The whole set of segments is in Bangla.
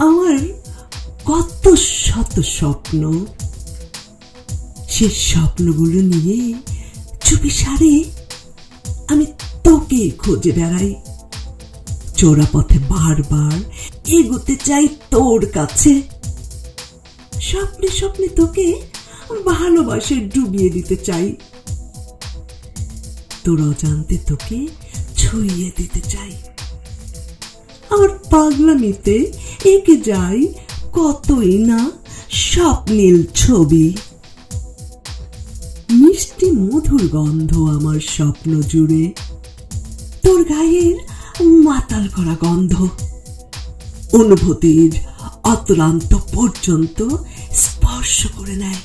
আমার কত শত স্বপ্ন। সে স্বপ্নগুলো নিয়ে চুপি সারে আমি তোকে খুঁজে বেড়াই। চোরা পথে বারবার এগোতে চাই তোর কাছে। স্বপ্নে স্বপ্নে তোকে ভালোবাসে ডুবিয়ে দিতে চাই। তোর অজান্তে তোকে ছুঁয়ে দিতে চাই। আমার পাগলামিতে এঁকে যাই, কতই না স্বপ্নীল ছবি। মিষ্টি মধুর গন্ধ আমার স্বপ্ন জুড়ে, তোর গায়ের মাতাল করা গন্ধ। অনুভূতির অতলান্ত পর্যন্ত স্পর্শ করে নেয়।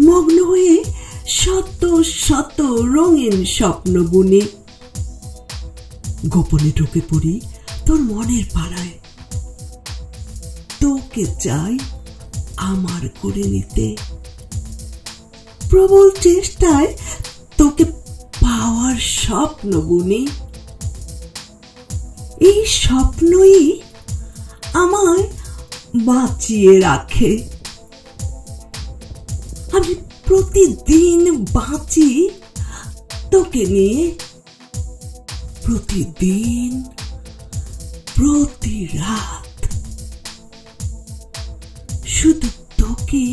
মগ্ন হয়ে শত শত রঙিন স্বপ্ন বুনে গোপনে ঢুকে পড়ি তোর মনের পাড়ায় তোকে চাই আমার করে নিতে। প্রবল চেষ্টায় তোকে পাওয়ার স্বপ্ন বুনি এই স্বপ্নই আমায় বাঁচিয়ে রাখে। আমি প্রতিদিন বাঁচি তোকে নিয়ে। প্রতিদিন প্রতি রাত শুধু তোকে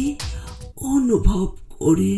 অনুভব করে